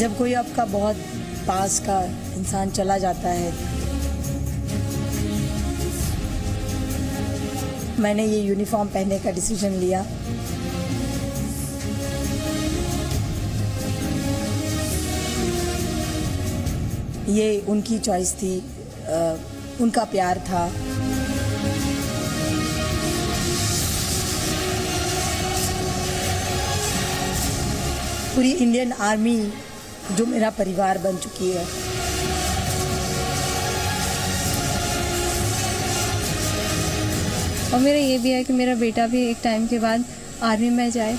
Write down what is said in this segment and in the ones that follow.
जब कोई आपका बहुत पास का इंसान चला जाता है, मैंने ये यूनिफॉर्म पहनने का डिसीज़न लिया। ये उनकी चॉइस थी उनका प्यार था। पूरी इंडियन आर्मी जो मेरा परिवार बन चुकी है। और मेरा ये भी है कि मेरा बेटा भी एक टाइम के बाद आर्मी में जाए।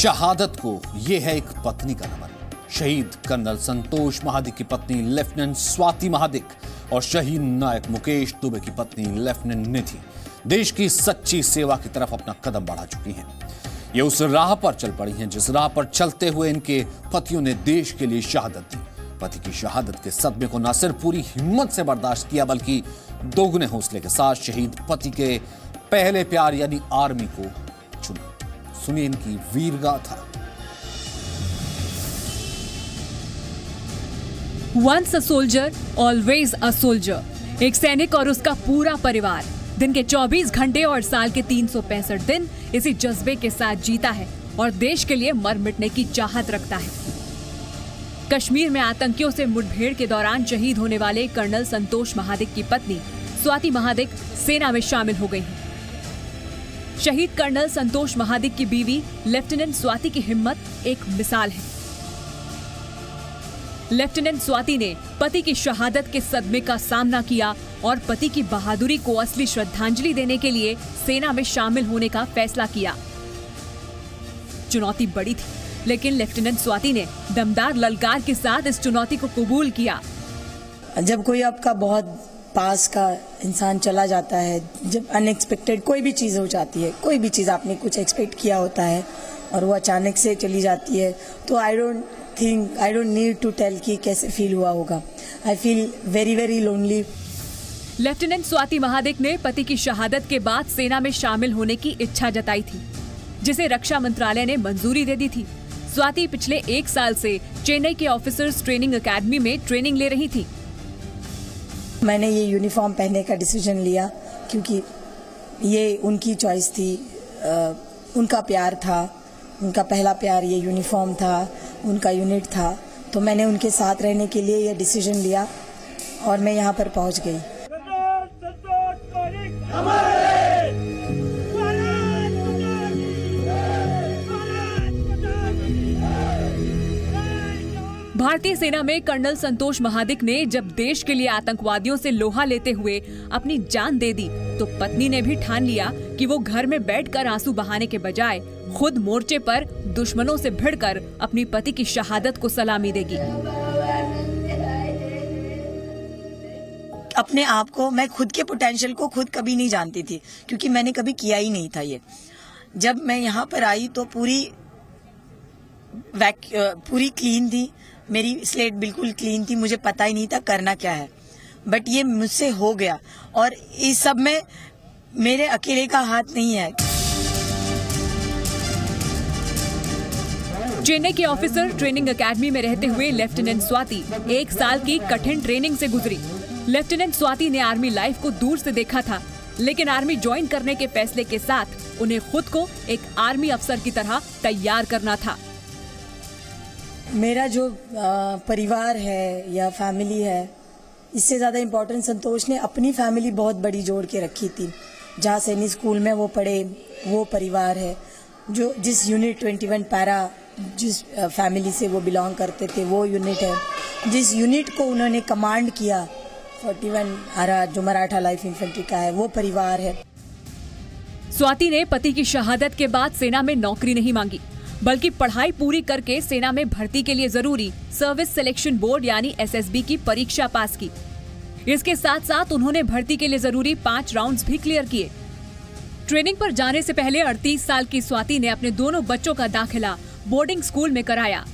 शहादत को यह है एक पत्नी का नमन। शहीद कर्नल संतोष महादिक की पत्नी लेफ्टिनेंट स्वाति महादिक और शहीद नायक मुकेश दुबे की पत्नी लेफ्टिनेंट निधि। देश की सच्ची सेवा की तरफ़ अपना कदम बढ़ा चुकी हैं। ये उस राह पर चल पड़ी हैं, जिस राह पर चलते हुए इनके पतियों ने देश के लिए शहादत दी। पति की शहादत के सदमे को न सिर्फ़ पूरी हिम्मत से बर्दाश्त किया, बल्कि दोगुने हौसले के साथ शहीद पति के पहले प्यार यानी आर्मी को सुनिए इनकी वीर गाथा once a soldier always a soldier एक सैनिक और उसका पूरा परिवार। दिन के 24 घंटे और साल के तीन सौ पैंसठ दिन इसी जज्बे के साथ जीता है और देश के लिए मर मिटने की चाहत रखता है। कश्मीर में आतंकियों से मुठभेड़ के दौरान शहीद होने वाले कर्नल संतोष महादिक की पत्नी, स्वाति महादिक, सेना में शामिल हो गई हैं। शहीद कर्नल संतोष महादिक की बीवी, लेफ्टिनेंट स्वाति की हिम्मत एक मिसाल है। लेफ्टिनेंट स्वाति ने पति की शहादत के सदमे का सामना किया और पति की बहादुरी को असली श्रद्धांजलि देने के लिए सेना में शामिल होने का फैसला किया। चुनौती बड़ी थी, लेकिन लेफ्टिनेंट स्वाति ने दमदार ललकार के साथ इस चुनौती को कबूल किया। जब कोई आपका बहुत पास का इंसान चला जाता है, जब अनएक्सपेक्टेड कोई भी चीज़ हो जाती है, कोई भी चीज़ आपने कुछ एक्सपेक्ट किया होता है और वो अचानक से चली जाती है तो I don't think I don't need to tell कि कैसे फील हुआ होगा। I feel very very lonely lieutenant Swati Mahadik ने पति की शहादत के बाद सेना में शामिल होने की इच्छा जताई थी, जिसे रक्षा मंत्रालय ने मंजूरी दे दी थी। स्वाति पिछले एक साल से चेन्नई के ऑफिसर्स ट्रेनिंग एकेडमी में ट्रेनिंग ले रही थी। मैंने ये यूनिफॉर्म पहनने का डिसीज़न लिया क्योंकि ये उनकी चॉइस थी। आ, उनका प्यार था उनका पहला प्यार ये यूनिफॉर्म था उनका यूनिट था। तो मैंने उनके साथ रहने के लिए यह डिसीज़न लिया और मैं यहाँ पर पहुँच गई। भारतीय सेना में कर्नल संतोष महादिक ने जब देश के लिए आतंकवादियों से लोहा लेते हुए अपनी जान दे दी तो पत्नी ने भी ठान लिया कि वो घर में बैठकर आँसू बहाने के बजाय खुद मोर्चे पर दुश्मनों से भिड़कर अपनी पति की शहादत को सलामी देगी। अपने आप को मैं खुद के पोटेंशियल को खुद कभी नहीं जानती थी, क्योंकि मैंने कभी किया ही नहीं था ये। जब मैं यहाँ पर आई तो पूरी पूरी क्लीन थी मेरी स्लेट बिल्कुल क्लीन थी, मुझे पता ही नहीं था करना क्या है। बट ये मुझसे हो गया और इस सब में मेरे अकेले का हाथ नहीं है। चेन्नई के ऑफिसर ट्रेनिंग एकेडमी में रहते हुए लेफ्टिनेंट स्वाति एक साल की कठिन ट्रेनिंग से गुजरी। लेफ्टिनेंट स्वाति ने आर्मी लाइफ को दूर से देखा था, लेकिन आर्मी ज्वाइन करने के फैसले के साथ उन्हें खुद को एक आर्मी अफसर की तरह तैयार करना था। मेरा जो परिवार है या फैमिली है, इससे ज़्यादा इम्पोर्टेंट संतोष ने अपनी फैमिली बहुत बड़ी जोड़ के रखी थी। जहाँ सैनी स्कूल में वो पढ़े, वो परिवार है, जो जिस यूनिट 21 पैरा जिस फैमिली से वो बिलोंग करते थे, वो यूनिट है। जिस यूनिट को उन्होंने कमांड किया 41 आरा जो मराठा लाइफ इन्फेंट्री का है, वो परिवार है। स्वाति ने पति की शहादत के बाद सेना में नौकरी नहीं मांगी। बल्कि पढ़ाई पूरी करके सेना में भर्ती के लिए ज़रूरी सर्विस सिलेक्शन बोर्ड यानी एसएसबी की परीक्षा पास की। इसके साथ साथ उन्होंने भर्ती के लिए ज़रूरी पाँच राउंड्स भी क्लियर किए। ट्रेनिंग पर जाने से पहले 38 साल की स्वाति ने अपने दोनों बच्चों का दाखिला बोर्डिंग स्कूल में कराया।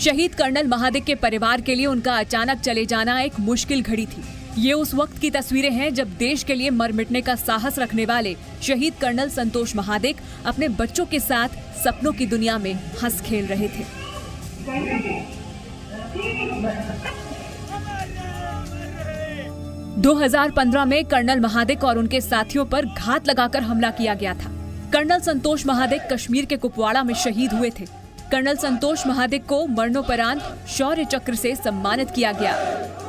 शहीद कर्नल महादिक के परिवार के लिए उनका अचानक चले जाना एक मुश्किल घड़ी थी। ये उस वक्त की तस्वीरें हैं जब देश के लिए मर मिटने का साहस रखने वाले शहीद कर्नल संतोष महादिक अपने बच्चों के साथ सपनों की दुनिया में हंस खेल रहे थे। 2015 में कर्नल महादिक और उनके साथियों पर घात लगाकर हमला किया गया था। कर्नल संतोष महादिक कश्मीर के कुपवाड़ा में शहीद हुए थे। कर्नल संतोष महादिक को मरणोपरांत शौर्य चक्र से सम्मानित किया गया।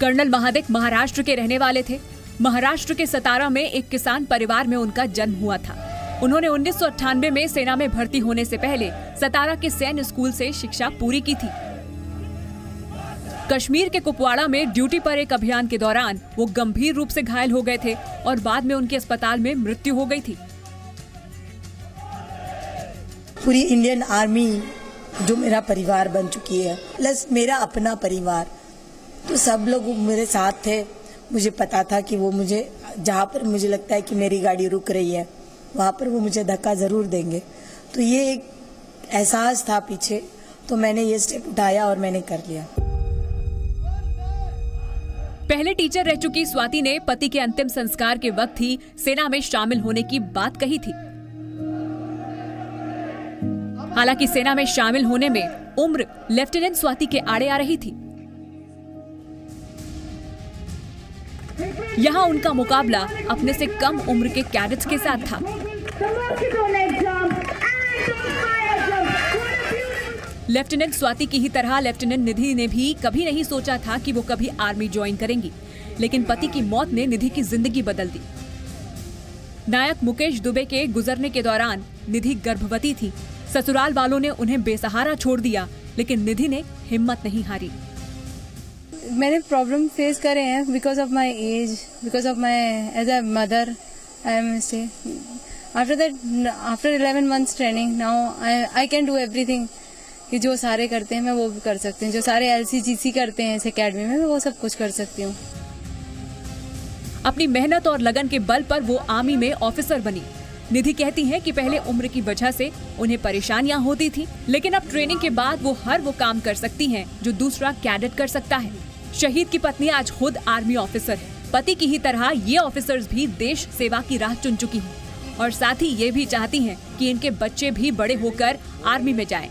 कर्नल महादिक महाराष्ट्र के रहने वाले थे। महाराष्ट्र के सतारा में एक किसान परिवार में उनका जन्म हुआ था। उन्होंने उन्नीस सौ अठानवे में सेना में भर्ती होने से पहले सतारा के सैन्य स्कूल से शिक्षा पूरी की थी। कश्मीर के कुपवाड़ा में ड्यूटी पर एक अभियान के दौरान वो गंभीर रूप से घायल हो गए थे और बाद में उनके अस्पताल में मृत्यु हो गई थी। पूरी इंडियन आर्मी जो मेरा परिवार बन चुकी है, प्लस मेरा अपना परिवार तो सब लोग मेरे साथ थे। मुझे पता था कि वो मुझे, जहाँ पर मुझे लगता है कि मेरी गाड़ी रुक रही है, वहाँ पर वो मुझे धक्का ज़रूर देंगे। तो ये एक एहसास था पीछे। तो मैंने ये स्टेप उठाया और मैंने कर लिया। पहले टीचर रह चुकी स्वाति ने पति के अंतिम संस्कार के वक्त ही सेना में शामिल होने की बात कही थी। हालाँकि सेना में शामिल होने में उम्र लेफ्टिनेंट स्वाति के आड़े आ रही थी। यहाँ उनका मुकाबला अपने से कम उम्र के कैडेट्स के साथ था। लेफ्टिनेंट स्वाति की ही तरह लेफ्टिनेंट निधि ने भी कभी नहीं सोचा था कि वो कभी आर्मी ज्वाइन करेंगी, लेकिन पति की मौत ने निधि की ज़िंदगी बदल दी। नायक मुकेश दुबे के गुजरने के दौरान निधि गर्भवती थी। ससुराल वालों ने उन्हें बेसहारा छोड़ दिया, लेकिन निधि ने हिम्मत नहीं हारी। मैंने प्रॉब्लम फेस करे हैं because of my age because of my age a mother I am say after that after eleven months training now I can do everything कि जो सारे करते हैं मैं वो भी कर सकती हूँ। जो सारे एलसीजीसी करते हैं इस अकेडमी में, मैं वो सब कुछ कर सकती हूँ। अपनी मेहनत और लगन के बल पर वो आर्मी में ऑफिसर बनी। निधि कहती हैं कि पहले उम्र की वजह से उन्हें परेशानियाँ होती थी, लेकिन अब ट्रेनिंग के बाद वो हर वो काम कर सकती हैं जो दूसरा कैडेट कर सकता है। शहीद की पत्नी आज खुद आर्मी ऑफिसर है। पति की ही तरह ये ऑफिसर्स भी देश सेवा की राह चुन चुकी हैं। और साथ ही ये भी चाहती हैं कि इनके बच्चे भी बड़े होकर आर्मी में जाएँ।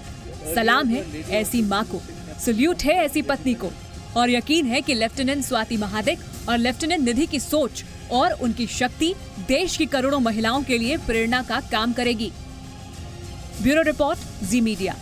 सलाम है ऐसी माँ को। सल्यूट है ऐसी पत्नी को। और यकीन है कि लेफ्टिनेंट स्वाति महादिक और लेफ्टिनेंट निधि की सोच और उनकी शक्ति देश की करोड़ों महिलाओं के लिए प्रेरणा का काम करेगी। Bureau report, Zee media.